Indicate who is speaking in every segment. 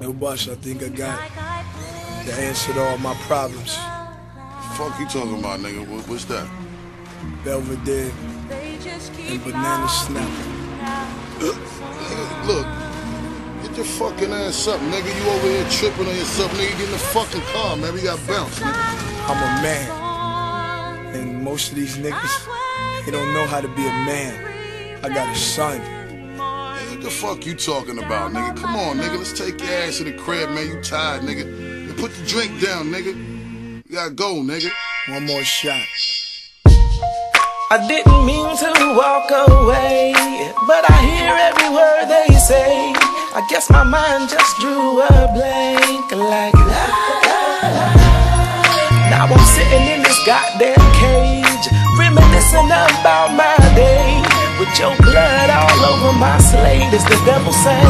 Speaker 1: No bus, I think I got the answer to all my problems.
Speaker 2: Fuck you talking about, nigga? What, what's that?
Speaker 1: Belvedere and banana snap.
Speaker 2: Nigga, look, get your fucking ass up, nigga. You over here tripping on yourself, nigga. Get in the fucking car, man. We got bounce, nigga.
Speaker 1: I'm a man. And most of these niggas, they don't know how to be a man. I got a son.
Speaker 2: Nigga, what the fuck you talking about, nigga? Come on, nigga. Let's take your ass to the crib, man. You tired, nigga. And put the drink down, nigga. You gotta go, nigga.
Speaker 1: One more shot.
Speaker 3: I didn't mean to walk away, but I hear every word they say. I guess my mind just drew a blank like la la la. Now I'm sitting in this goddamn cage, reminiscing about my my slate, as the devil say.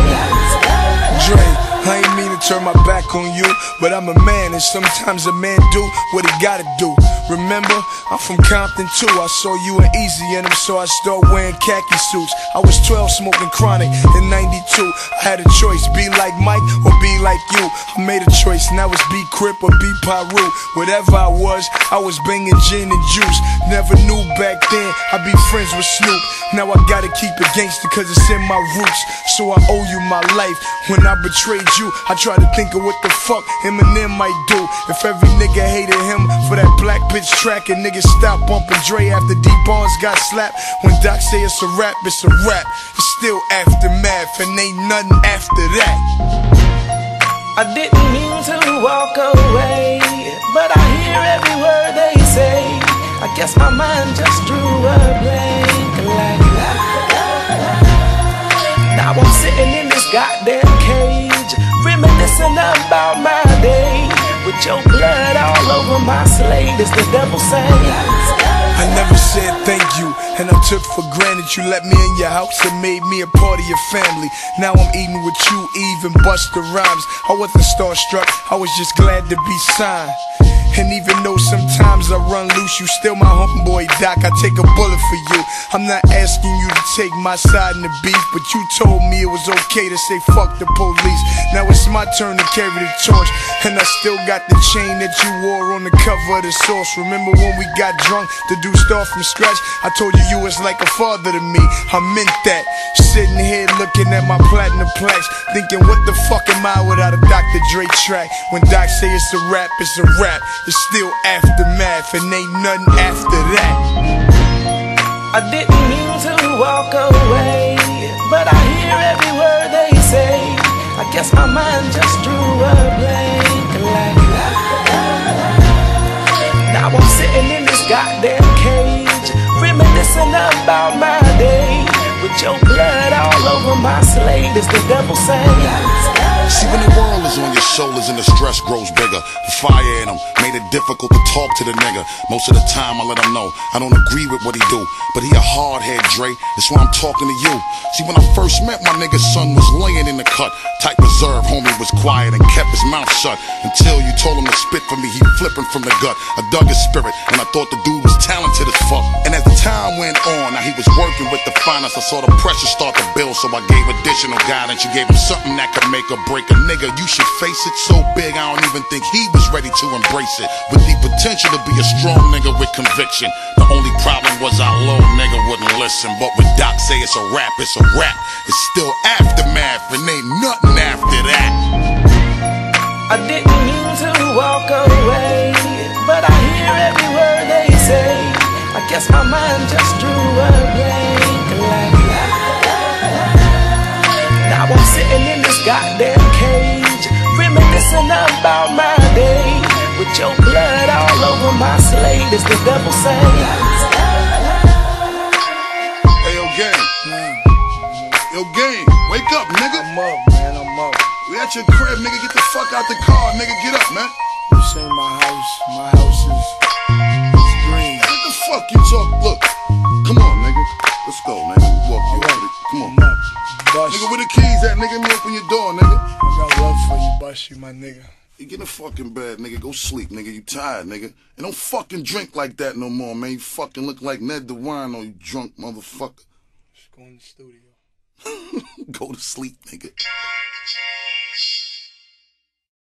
Speaker 1: I ain't mean to turn my back on you, but I'm a man, and sometimes a man do what he gotta do. Remember, I'm from Compton too. I saw you and Eazy in them, so I started wearing khaki suits. I was 12 smoking chronic in 92. I had a choice, be like Mike or like you. I made a choice, now it's be Crip or be Piru. Whatever I was, I was banging gin and juice. Never knew back then I'd be friends with Snoop. Now I gotta keep it gangster cause it's in my roots. So I owe you my life. When I betrayed you, I try to think of what the fuck Eminem might do. If every nigga hated him for that black bitch track and niggas stop bumping Dre after Dee Barnes got slapped. When Doc say it's a rap, it's a rap. It's still aftermath and ain't nothing after that.
Speaker 3: I didn't mean to walk away, but I hear every word they say. I guess my mind just drew a blank like la. Now I'm sitting in this goddamn cage, reminiscing about my day. With your blood all over my slate, as the devil says.
Speaker 1: I never said thank you, and I took for granted you let me in your house and made me a part of your family. Now I'm eating with you, even Busta Rhymes. I wasn't starstruck, I was just glad to be signed. And even though sometimes I run loose, you still my homeboy, Doc. I take a bullet for you. I'm not asking you to take my side in the beef, but you told me it was okay to say fuck the police. My turn to carry the torch, and I still got the chain that you wore on the cover of the source. Remember when we got drunk to do stuff from scratch? I told you you was like a father to me. I meant that. Sitting here looking at my platinum plaques, thinking what the fuck am I without a Dr. Dre track? When Doc say it's a rap, it's a rap. It's still aftermath, and ain't nothing after that.
Speaker 3: I didn't mean to walk away, but I hear every word they. I guess my mind just drew a blank like. Now I'm sitting in this goddamn cage,
Speaker 2: shoulders and the stress grows bigger, the fire in them made it difficult to talk to the nigga. Most of the time, I let him know I don't agree with what he do, but he a hard head, Dre. That's why I'm talking to you. See, when I first met my nigga, son was laying in the cut. Type reserve, homie was quiet and kept his mouth shut until you told him to spit for me. He flipping from the gut. I dug his spirit, and I thought the dude was talented as fuck. And as the time went on, now he was working with the finest. I saw the pressure start to build, so I gave additional guidance. You gave him something that could make or break a nigga. You should face it so big, I don't even think he was ready to embrace it. With the potential to be a strong nigga with conviction. The only problem was our little nigga wouldn't listen. But when Doc say it's a rap, it's a rap. It's still aftermath, and ain't nothing after that.
Speaker 3: I didn't mean to walk away, but I hear every word they say. I guess my mind just drew a blank like la la la. Now I'm sitting in this goddamn cage, reminiscing about my day. With your blood all over my slate, as the devil says.
Speaker 2: Hey, yo, gang. Hmm. Yo, gang. Wake up, nigga.
Speaker 1: I'm up, man, I'm up.
Speaker 2: We at your crib, nigga. Get the fuck out the car, nigga. Get up, man.
Speaker 1: This ain't my house. My house is, is green.
Speaker 2: What the fuck you talk? Look. Come on, nigga. Let's go, man. Walk you out. Come on.
Speaker 1: I'm. Bust.
Speaker 2: Nigga, where the keys at, nigga? Let me open your door, nigga.
Speaker 1: I got love for you, my nigga.
Speaker 2: You get in the fucking bed, nigga. Go sleep, nigga. You tired, nigga. And don't fucking drink like that no more, man. You fucking look like Ned DeWine, you drunk motherfucker.
Speaker 1: Just go in the studio.
Speaker 2: Go to sleep, nigga.